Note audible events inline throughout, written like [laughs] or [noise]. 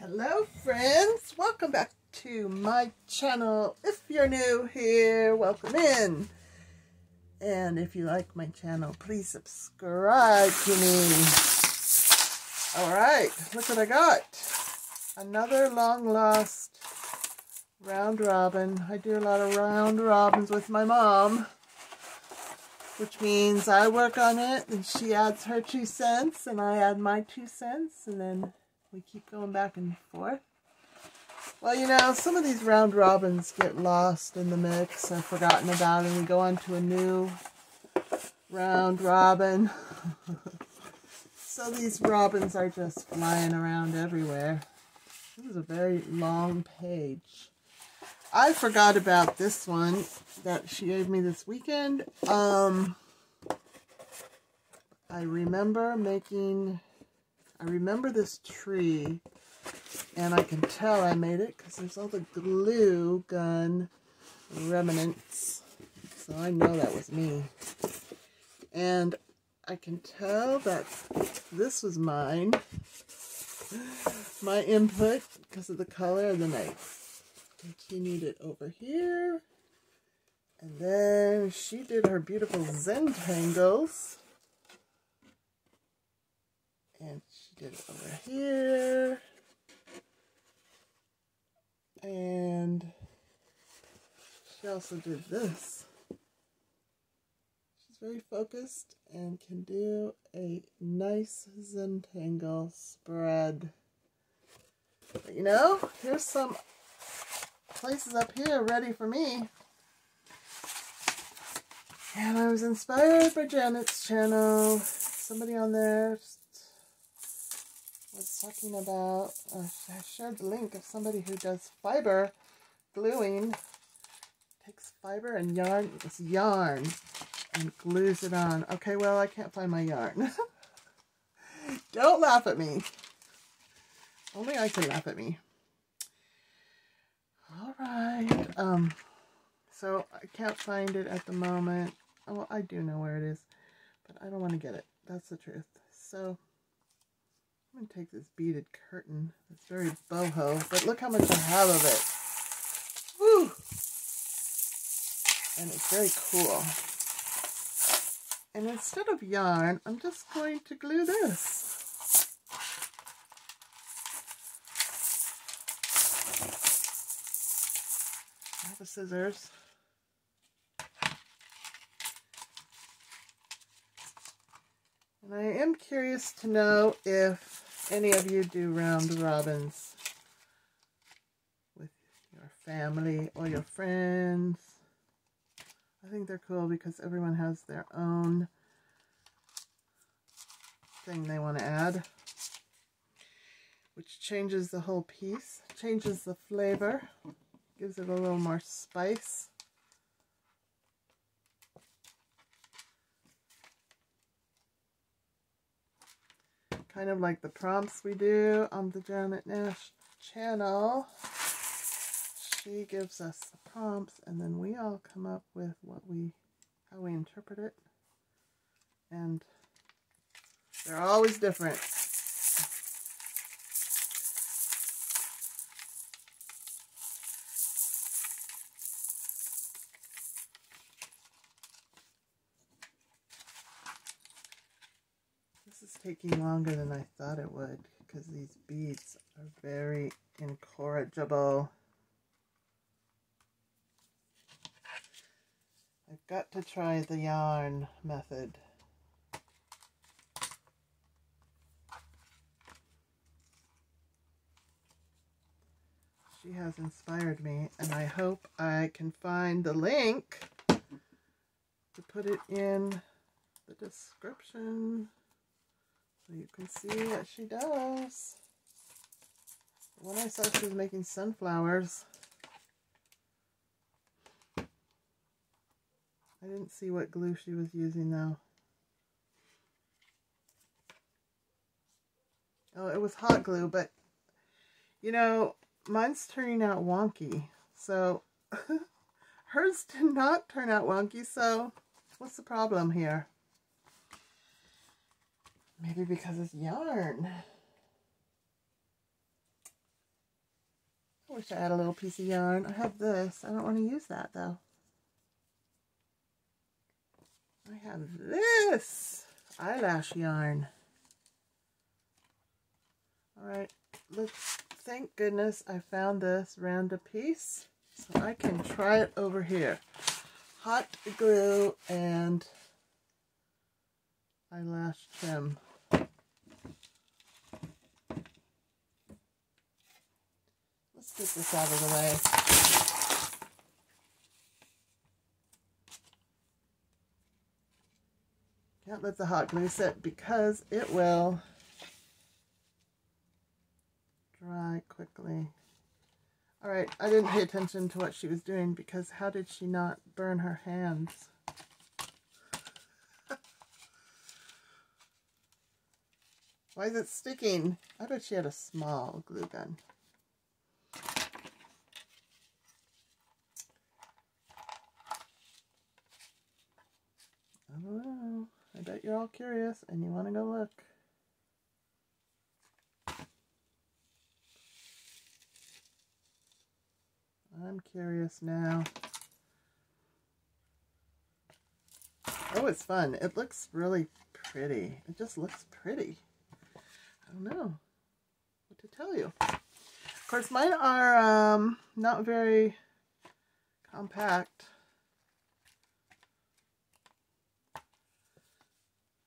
Hello friends, welcome back to my channel. If you're new here, welcome in. And if you like my channel, please subscribe to me. Alright, look what I got. Another long lost round robin. I do a lot of round robins with my mom. Which means I work on it and she adds her two cents and I add my two cents and then we keep going back and forth. Well, you know, some of these round robins get lost in the mix and forgotten about, and we go on to a new round robin. [laughs] so these robins are just flying around everywhere. This is a very long page. I forgot about this one that she gave me this weekend. Um, I remember making I remember this tree, and I can tell I made it because there's all the glue gun remnants. So I know that was me. And I can tell that this was mine. [gasps] My input because of the color of the knife. Continued it over here. And then she did her beautiful Zentangles. And she did it over here. And she also did this. She's very focused and can do a nice Zentangle spread. But you know, here's some places up here ready for me. And I was inspired by Janet's channel. Somebody on there was talking about, uh, I shared the link of somebody who does fiber gluing. Takes fiber and yarn, it's yarn, and glues it on. Okay, well, I can't find my yarn. [laughs] Don't laugh at me. Only I can laugh at me. All right. Um, so I can't find it at the moment. Oh, I do know where it is, but I don't want to get it. That's the truth. So I'm going to take this beaded curtain. It's very boho, but look how much I have of it. Woo! And it's very cool. And instead of yarn, I'm just going to glue this. I have the scissors. And I am curious to know if any of you do round robins with your family or your friends. I think they're cool because everyone has their own thing they want to add. Which changes the whole piece, changes the flavor, gives it a little more spice. Kind of like the prompts we do on the Janet Nash channel. She gives us the prompts and then we all come up with what we, how we interpret it. And they're always different. This is taking longer than I thought it would because these beads are very incorrigible. I've got to try the yarn method. She has inspired me and I hope I can find the link to put it in the description. So you can see what she does. When I saw she was making sunflowers, I didn't see what glue she was using though. Oh, it was hot glue, but you know, mine's turning out wonky. So [laughs] hers did not turn out wonky, so what's the problem here? Maybe because it's yarn. I wish I had a little piece of yarn. I have this. I don't want to use that though. I have this eyelash yarn. All right, let's, thank goodness I found this round a piece so I can try it over here. Hot glue and eyelash trim. Let's get this out of the way. Can't let the hot glue sit because it will dry quickly. All right, I didn't pay attention to what she was doing because how did she not burn her hands? [laughs] Why is it sticking? I bet she had a small glue gun. I don't know. I bet you're all curious and you want to go look. I'm curious now. Oh, it's fun. It looks really pretty. It just looks pretty. I don't know what to tell you. Of course, mine are um, not very compact.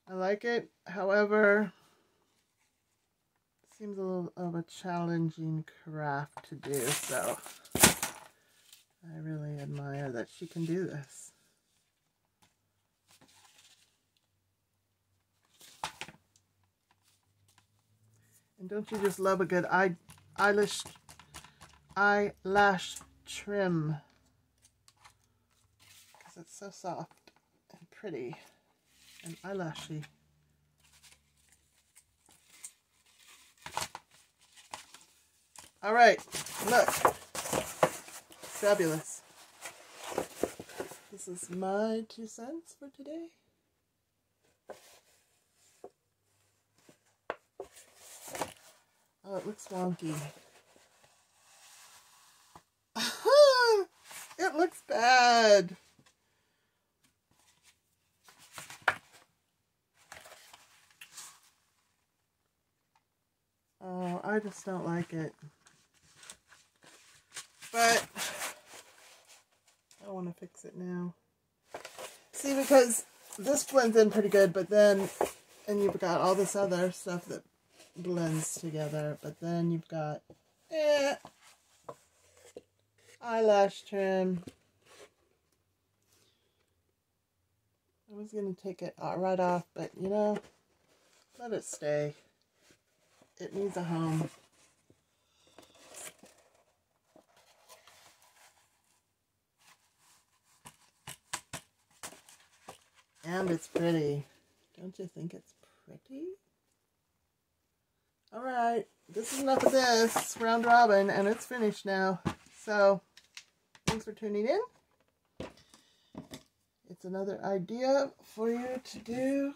I like it. However, it seems a little of a challenging craft to do, so I really admire that she can do this. And don't you just love a good eye, eyelash, eyelash trim? Because it's so soft and pretty and eyelashy. All right, look. Fabulous. This is my two cents for today. Oh, it looks wonky. [laughs] it looks bad. Oh, I just don't like it. But I want to fix it now. See, because this blends in pretty good, but then, and you've got all this other stuff that blends together, but then you've got, eh, eyelash trim. I was going to take it right off, but you know, let it stay. It needs a home. And it's pretty. Don't you think it's pretty? Alright, this is enough of this round robin, and it's finished now. So, thanks for tuning in. It's another idea for you to do.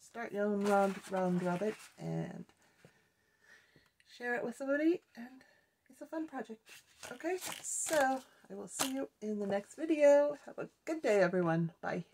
Start your own round, round robin and share it with somebody, and it's a fun project. Okay, so I will see you in the next video. Have a good day, everyone. Bye.